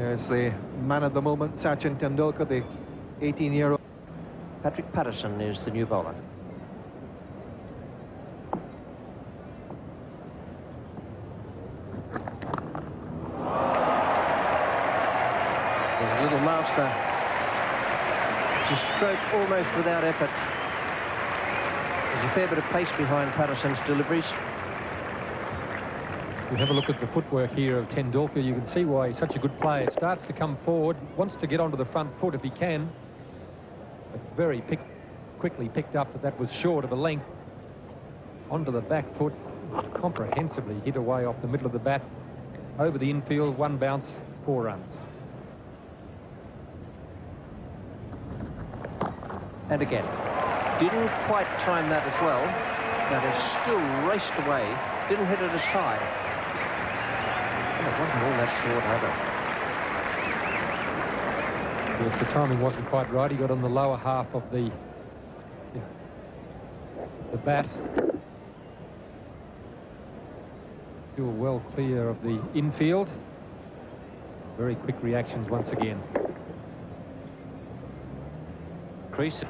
There's the man of the moment, Sachin Tendulkar, the 18-year-old. Patrick Patterson is the new bowler. There's a little master. It's a stroke almost without effort. There's a fair bit of pace behind Patterson's deliveries. You have a look at the footwork here of Tendulkar, you can see why he's such a good player. Starts to come forward, wants to get onto the front foot if he can. But very pick, quickly picked up that that was short of a length. Onto the back foot, comprehensively hit away off the middle of the bat. Over the infield, one bounce, four runs. And again, didn't quite time that as well. That is still raced away, didn't hit it as high. And it wasn't all that short either. Yes, the timing wasn't quite right. He got on the lower half of the the bat. Still well clear of the infield. Very quick reactions once again. Crease.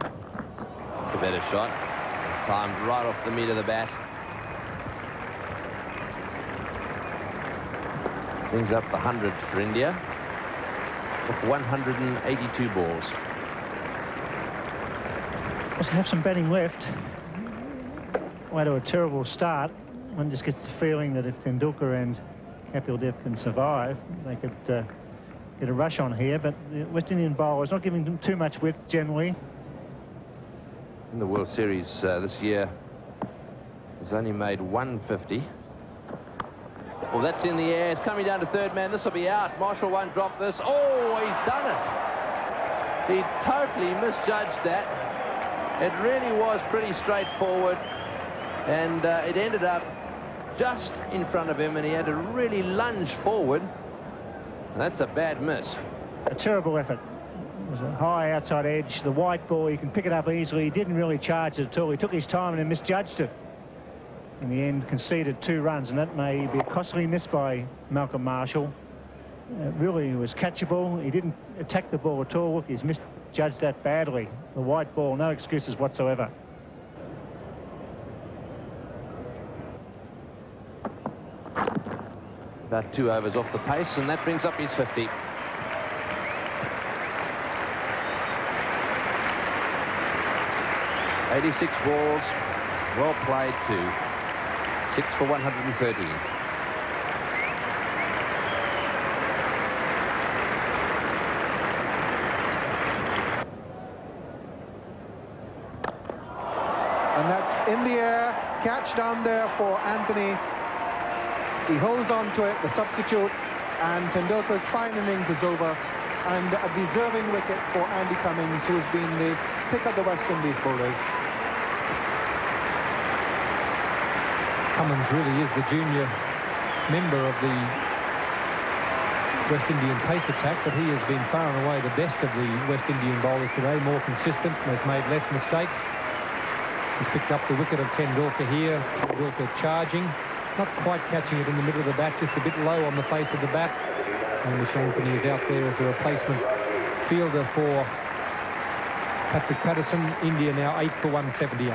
A better shot. Timed right off the meat of the bat. Brings up the 100 for India with 182 balls. Must have some batting left. Way to a terrible start. One just gets the feeling that if Tendulkar and Kapil Dev can survive, they could uh, get a rush on here. But the West Indian bowler is not giving them too much width generally. In the World Series uh, this year, has only made 150. Well, that's in the air. It's coming down to third man. This will be out. Marshall won't drop this. Oh, he's done it. He totally misjudged that. It really was pretty straightforward. And uh, it ended up just in front of him, and he had to really lunge forward. And that's a bad miss. A terrible effort. It was a high outside edge. The white ball, you can pick it up easily. He didn't really charge it at all. He took his time and misjudged it in the end conceded two runs, and that may be a costly miss by Malcolm Marshall. Uh, really was catchable. He didn't attack the ball at all. He's misjudged that badly. The white ball, no excuses whatsoever. About two overs off the pace, and that brings up his 50. Eighty-six balls, well played too. Six for 113. And that's in the air, catch down there for Anthony. He holds on to it, the substitute, and Tendulkar's fine innings is over. And a deserving wicket for Andy Cummins, who's been the pick of the West Indies bowlers. Cummins really is the junior member of the West Indian pace attack, but he has been far and away the best of the West Indian bowlers today, more consistent, and has made less mistakes. He's picked up the wicket of Tendulkar here. Tendulkar charging, not quite catching it in the middle of the bat, just a bit low on the face of the bat. And Hamesh Anthony is out there as the replacement fielder for Patrick Patterson. India now 8 for 178.